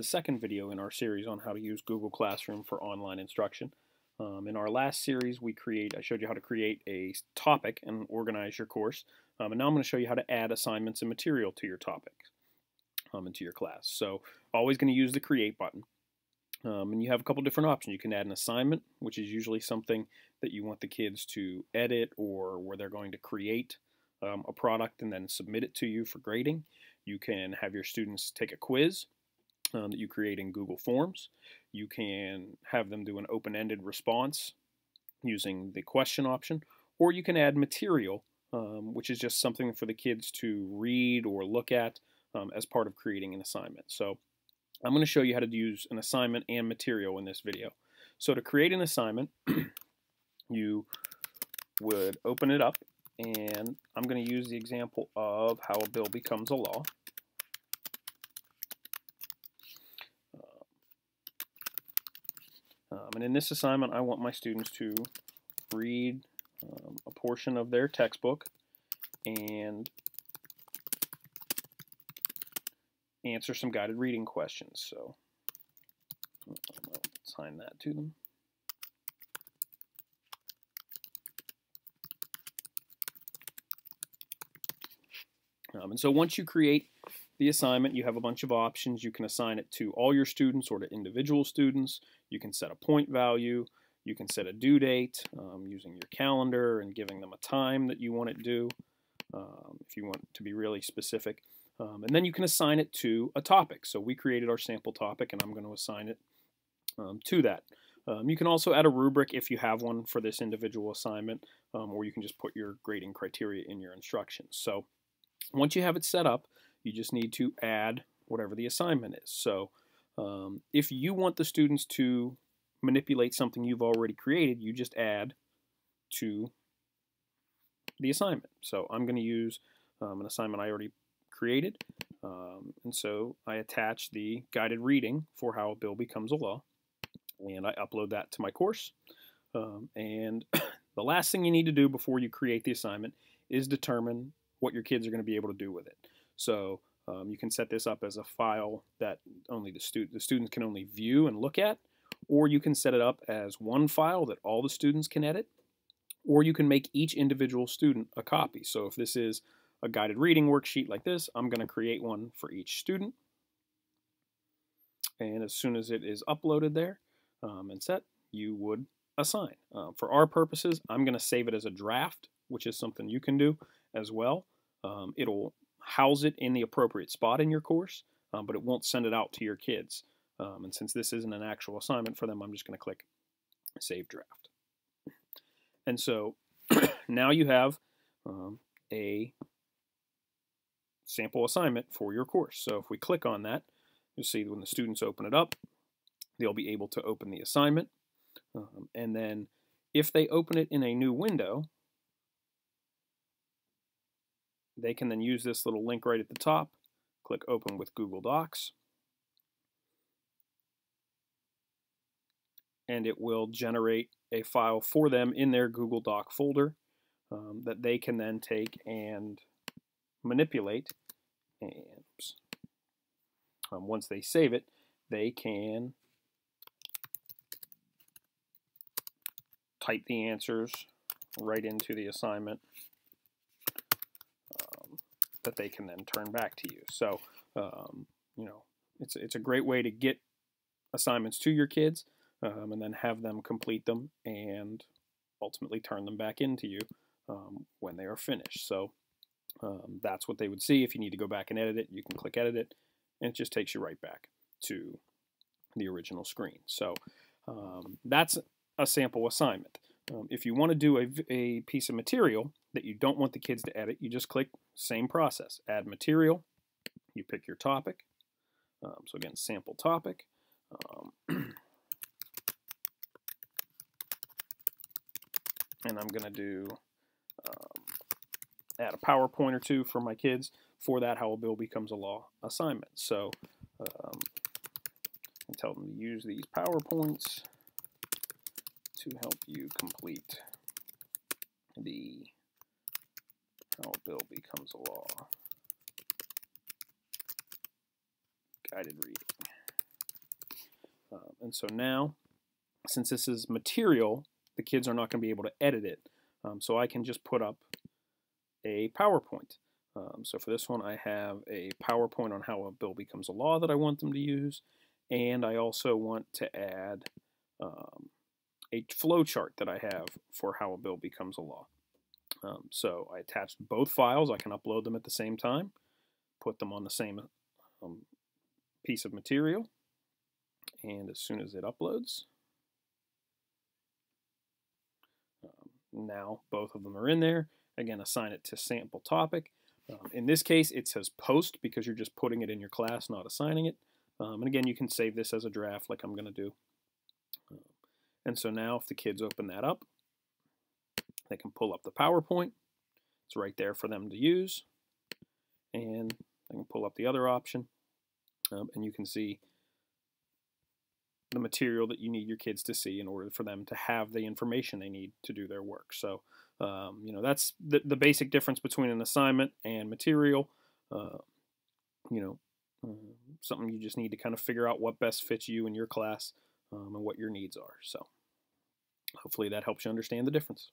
the second video in our series on how to use Google Classroom for online instruction. Um, in our last series, we create. I showed you how to create a topic and organize your course. Um, and now I'm going to show you how to add assignments and material to your topic um, and to your class. So always going to use the Create button. Um, and you have a couple different options. You can add an assignment, which is usually something that you want the kids to edit or where they're going to create um, a product and then submit it to you for grading. You can have your students take a quiz um, that you create in Google Forms. You can have them do an open-ended response using the question option, or you can add material, um, which is just something for the kids to read or look at um, as part of creating an assignment. So I'm going to show you how to use an assignment and material in this video. So to create an assignment, you would open it up and I'm going to use the example of how a bill becomes a law. Um, and in this assignment, I want my students to read um, a portion of their textbook and answer some guided reading questions. So I'll assign that to them. Um, and so once you create the assignment, you have a bunch of options. You can assign it to all your students or to individual students. You can set a point value. You can set a due date um, using your calendar and giving them a time that you want it due um, if you want to be really specific. Um, and then you can assign it to a topic. So we created our sample topic and I'm going to assign it um, to that. Um, you can also add a rubric if you have one for this individual assignment, um, or you can just put your grading criteria in your instructions. So once you have it set up, you just need to add whatever the assignment is. So um, if you want the students to manipulate something you've already created, you just add to the assignment. So I'm going to use um, an assignment I already created. Um, and so I attach the guided reading for how a bill becomes a law. And I upload that to my course. Um, and the last thing you need to do before you create the assignment is determine what your kids are going to be able to do with it. So um, you can set this up as a file that only the, stu the students can only view and look at, or you can set it up as one file that all the students can edit, or you can make each individual student a copy. So if this is a guided reading worksheet like this, I'm going to create one for each student. And as soon as it is uploaded there um, and set, you would assign. Uh, for our purposes, I'm going to save it as a draft, which is something you can do as well. Um, it'll house it in the appropriate spot in your course, um, but it won't send it out to your kids. Um, and since this isn't an actual assignment for them, I'm just going to click Save Draft. And so now you have um, a sample assignment for your course. So if we click on that, you'll see when the students open it up, they'll be able to open the assignment. Um, and then if they open it in a new window, they can then use this little link right at the top, click Open with Google Docs, and it will generate a file for them in their Google Doc folder um, that they can then take and manipulate. And um, once they save it, they can type the answers right into the assignment that they can then turn back to you. So, um, you know, it's, it's a great way to get assignments to your kids um, and then have them complete them and ultimately turn them back into you um, when they are finished. So um, that's what they would see. If you need to go back and edit it, you can click edit it and it just takes you right back to the original screen. So um, that's a sample assignment. Um, if you want to do a, a piece of material that you don't want the kids to edit, you just click same process. Add material. You pick your topic. Um, so again, sample topic. Um, and I'm going to do um, add a PowerPoint or two for my kids for that How a Bill Becomes a Law assignment. So um, tell them to use these PowerPoints to help you complete the how a bill becomes a law. Guided reading. and so now, since this is material, the kids are not going to be able to edit it. Um, so I can just put up a PowerPoint. Um, so for this one, I have a PowerPoint on how a bill becomes a law that I want them to use, and I also want to add um, a flow chart that I have for how a bill becomes a law. Um, so I attached both files. I can upload them at the same time, put them on the same um, piece of material, and as soon as it uploads, um, now both of them are in there. Again, assign it to sample topic. Um, in this case, it says post because you're just putting it in your class, not assigning it. Um, and again, you can save this as a draft like I'm going to do. And so now if the kids open that up, they can pull up the PowerPoint. It's right there for them to use. And I can pull up the other option. Um, and you can see the material that you need your kids to see in order for them to have the information they need to do their work. So, um, you know, that's the, the basic difference between an assignment and material. Uh, you know, uh, something you just need to kind of figure out what best fits you and your class um, and what your needs are. So, hopefully that helps you understand the difference.